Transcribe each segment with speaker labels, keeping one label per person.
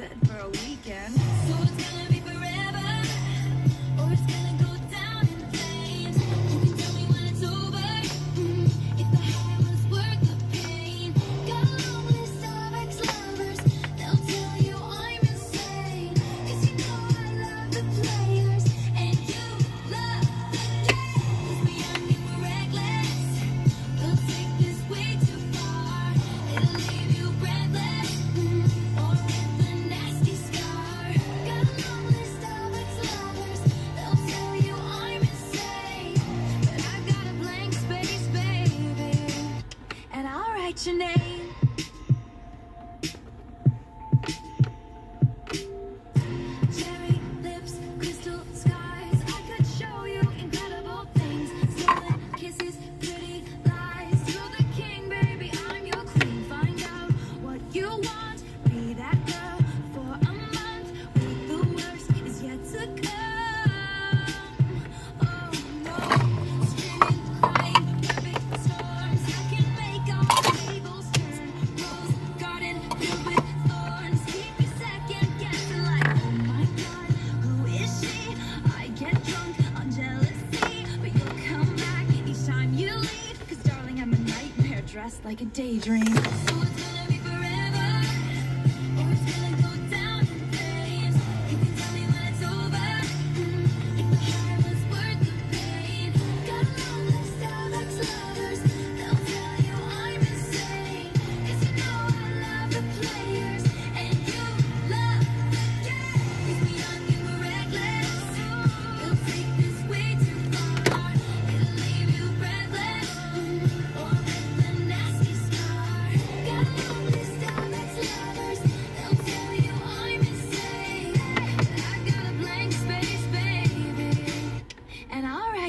Speaker 1: good for a weekend. like a daydream.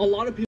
Speaker 2: a lot of people